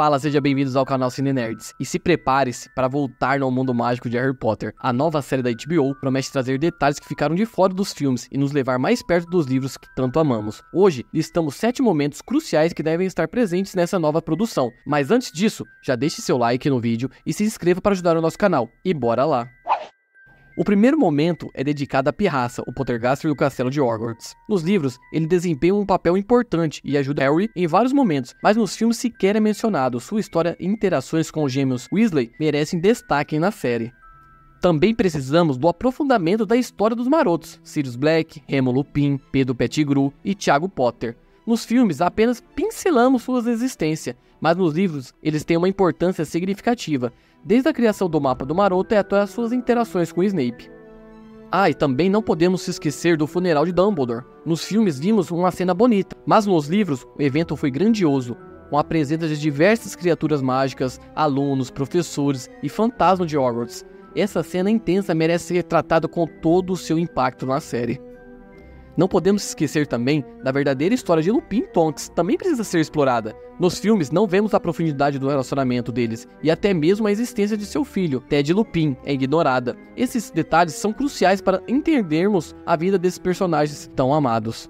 Fala, seja bem-vindos ao canal Cine Nerds. E se prepare-se para voltar no mundo mágico de Harry Potter. A nova série da HBO promete trazer detalhes que ficaram de fora dos filmes e nos levar mais perto dos livros que tanto amamos. Hoje, listamos sete momentos cruciais que devem estar presentes nessa nova produção. Mas antes disso, já deixe seu like no vídeo e se inscreva para ajudar o nosso canal. E bora lá! O primeiro momento é dedicado a Pirraça, o Pottergaster do castelo de Hogwarts. Nos livros, ele desempenha um papel importante e ajuda Harry em vários momentos, mas nos filmes sequer é mencionado. Sua história e interações com os gêmeos Weasley merecem destaque na série. Também precisamos do aprofundamento da história dos marotos, Sirius Black, Remo Lupin, Pedro Pettigrew e Tiago Potter. Nos filmes apenas pincelamos suas existência, mas nos livros eles têm uma importância significativa, desde a criação do mapa do Maroto até as suas interações com Snape. Ah, e também não podemos se esquecer do funeral de Dumbledore. Nos filmes vimos uma cena bonita, mas nos livros o evento foi grandioso, com a presença de diversas criaturas mágicas, alunos, professores e fantasmas de Hogwarts. Essa cena intensa merece ser tratada com todo o seu impacto na série. Não podemos esquecer também da verdadeira história de Lupin e Tonks, também precisa ser explorada. Nos filmes não vemos a profundidade do relacionamento deles e até mesmo a existência de seu filho, Ted Lupin, é ignorada. Esses detalhes são cruciais para entendermos a vida desses personagens tão amados.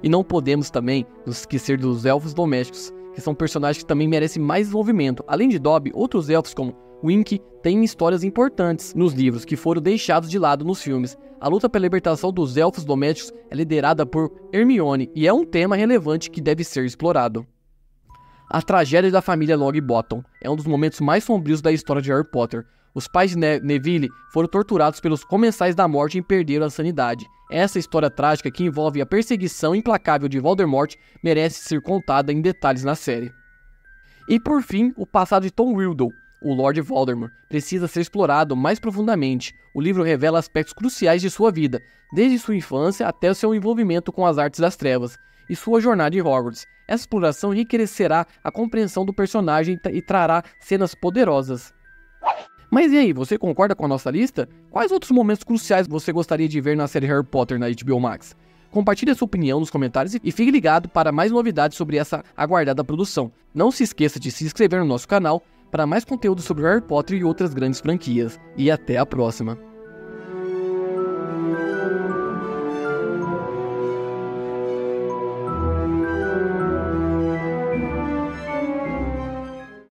E não podemos também nos esquecer dos elfos domésticos, que são personagens que também merecem mais desenvolvimento. Além de Dobby, outros elfos como Wink tem histórias importantes nos livros que foram deixados de lado nos filmes. A luta pela libertação dos elfos domésticos é liderada por Hermione e é um tema relevante que deve ser explorado. A tragédia da família Longbottom é um dos momentos mais sombrios da história de Harry Potter. Os pais de ne Neville foram torturados pelos comensais da morte e perderam a sanidade. Essa história trágica que envolve a perseguição implacável de Voldemort merece ser contada em detalhes na série. E por fim, o passado de Tom Riddle, o Lord Voldemort, precisa ser explorado mais profundamente. O livro revela aspectos cruciais de sua vida, desde sua infância até seu envolvimento com as artes das trevas e sua jornada em Hogwarts. Essa exploração enriquecerá a compreensão do personagem e trará cenas poderosas. Mas e aí, você concorda com a nossa lista? Quais outros momentos cruciais você gostaria de ver na série Harry Potter na HBO Max? Compartilhe a sua opinião nos comentários e fique ligado para mais novidades sobre essa aguardada produção. Não se esqueça de se inscrever no nosso canal para mais conteúdo sobre Harry Potter e outras grandes franquias. E até a próxima!